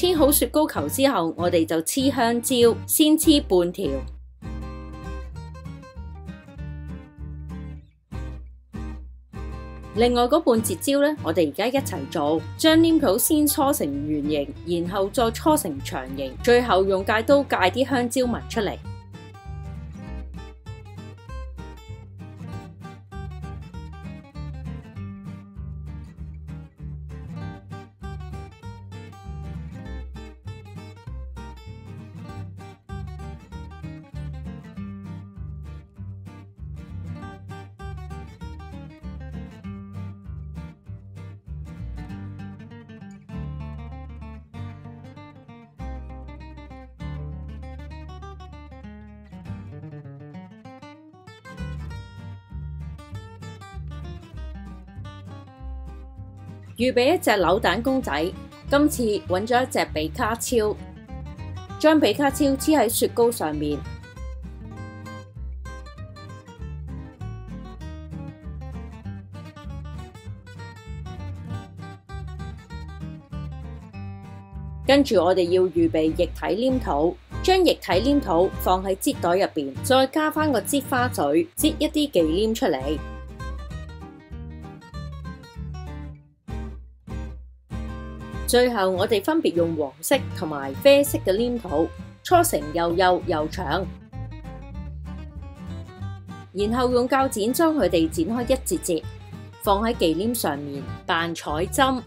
黐好雪糕球之後，我哋就黐香蕉，先黐半條。另外嗰半截蕉呢，我哋而家一齊做，將黏土先搓成圓形，然後再搓成長形，最後用戒刀戒啲香蕉紋出嚟。預備一隻扭蛋公仔，今次揾咗一隻比卡超，將比卡超黐喺雪糕上面，跟住我哋要預備液體黏土，將液體黏土放喺擠袋入邊，再加返個擠花嘴，擠一啲忌廉出嚟。最後我哋分別用黃色同埋啡色嘅黏土搓成又幼又長，然後用铰剪將佢哋剪開一節節，放喺忌廉上面扮彩針。